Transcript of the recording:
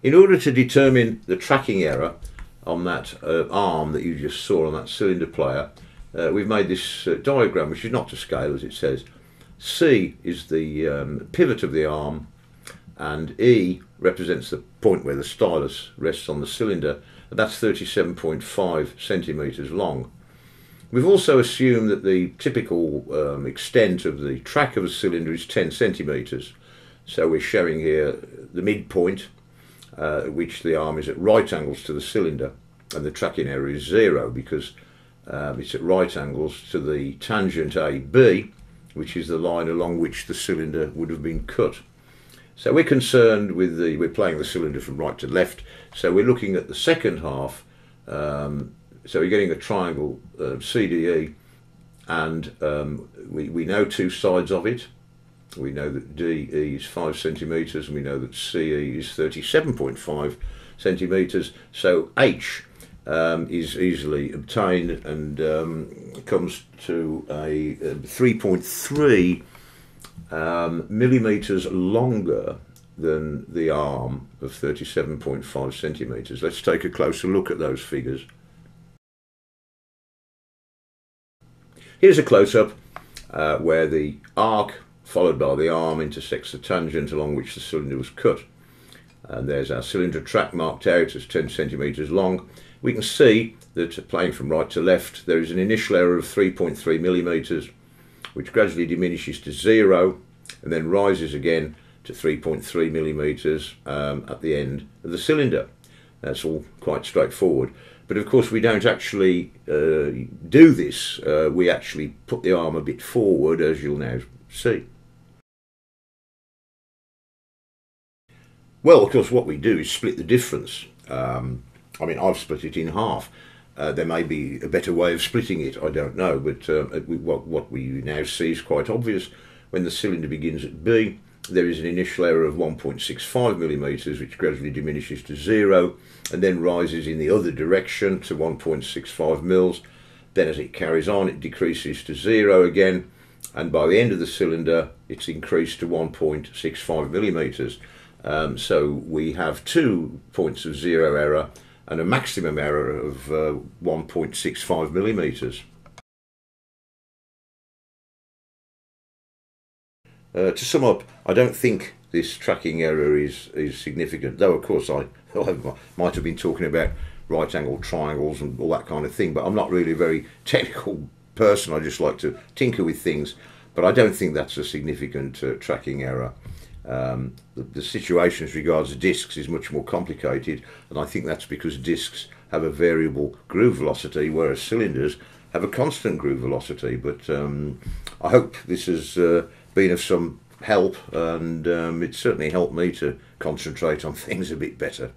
In order to determine the tracking error on that uh, arm that you just saw on that cylinder player, uh, we've made this uh, diagram, which is not to scale as it says. C is the um, pivot of the arm, and E represents the point where the stylus rests on the cylinder, and that's 37.5 centimetres long. We've also assumed that the typical um, extent of the track of a cylinder is 10 centimetres. So we're showing here the midpoint, uh, which the arm is at right angles to the cylinder, and the tracking error is zero because um, it's at right angles to the tangent AB, which is the line along which the cylinder would have been cut. So we're concerned with the, we're playing the cylinder from right to left, so we're looking at the second half, um, so we're getting a triangle uh, CDE, and um, we, we know two sides of it. We know that DE is 5 centimetres, and we know that CE is 37.5 centimetres, so H um, is easily obtained and um, comes to a, a 3.3 um, millimetres longer than the arm of 37.5 centimetres. Let's take a closer look at those figures. Here's a close-up uh, where the arc followed by the arm intersects the tangent along which the cylinder was cut. And there's our cylinder track marked out as 10 centimetres long we can see that playing from right to left there is an initial error of 3.3 millimeters which gradually diminishes to zero and then rises again to 3.3 millimeters um, at the end of the cylinder. That's all quite straightforward. But of course we don't actually uh, do this, uh, we actually put the arm a bit forward as you'll now see. Well, of course, what we do is split the difference. Um, I mean, I've split it in half. Uh, there may be a better way of splitting it, I don't know, but uh, we, what, what we now see is quite obvious. When the cylinder begins at B, there is an initial error of 1.65 millimeters, which gradually diminishes to zero, and then rises in the other direction to 1.65 mils. Then as it carries on, it decreases to zero again, and by the end of the cylinder, it's increased to 1.65 millimeters. Um, so we have two points of zero error and a maximum error of uh, 1.65 millimeters. Uh, to sum up, I don't think this tracking error is, is significant, though of course I, I might have been talking about right angle triangles and all that kind of thing, but I'm not really a very technical person, I just like to tinker with things, but I don't think that's a significant uh, tracking error. Um, the, the, situation as regards discs is much more complicated, and I think that's because discs have a variable groove velocity, whereas cylinders have a constant groove velocity. But um, I hope this has uh, been of some help, and um, it's certainly helped me to concentrate on things a bit better.